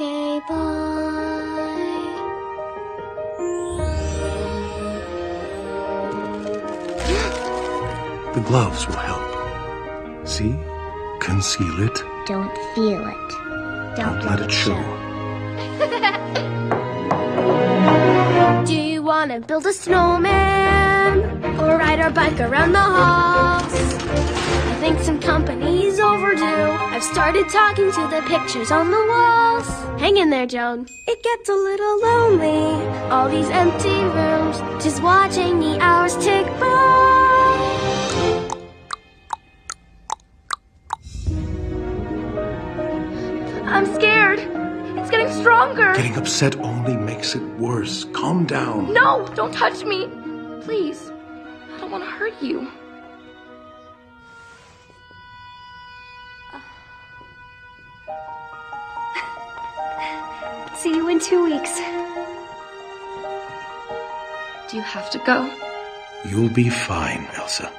Okay, bye. The gloves will help. See? Conceal it. Don't feel it. Don't let it show. Do you want to build a snowman? Or ride our bike around the halls? I think some. I've started talking to the pictures on the walls. Hang in there, Joan. It gets a little lonely. All these empty rooms. Just watching the hours tick by. I'm scared. It's getting stronger. Getting upset only makes it worse. Calm down. No, don't touch me. Please. I don't want to hurt you. See you in two weeks. Do you have to go? You'll be fine, Elsa.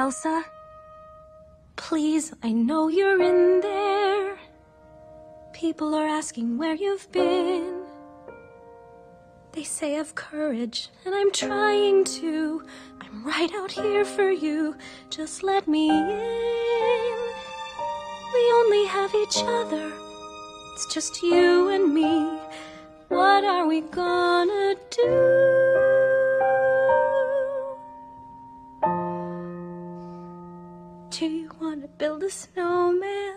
Elsa? Please, I know you're in there. People are asking where you've been. They say I've courage, and I'm trying to. I'm right out here for you. Just let me in. We only have each other. It's just you and me. What are we gonna do? Do you want to build a snowman?